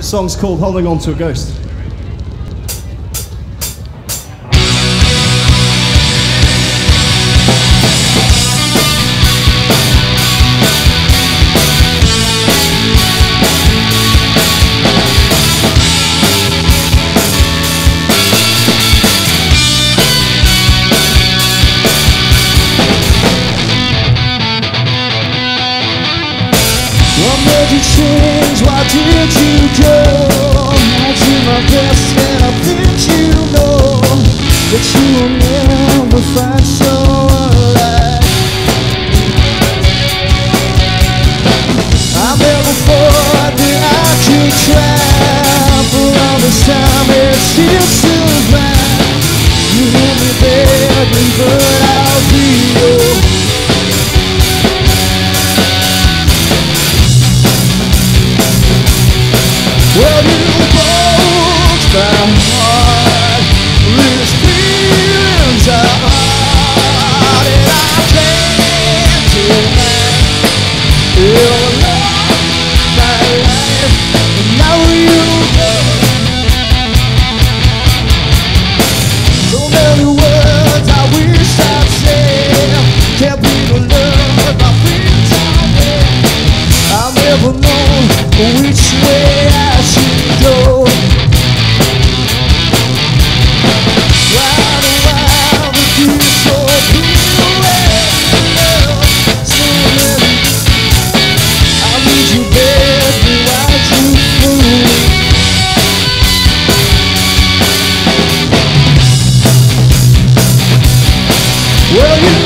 This song's called Holding On to a Ghost. Change? Why did you go? I do my best and I think you know that you will never find someone like I never thought that I could travel Well, you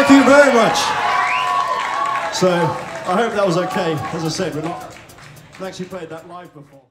Thank you very much. So I hope that was okay. As I said, we're not actually played that live before.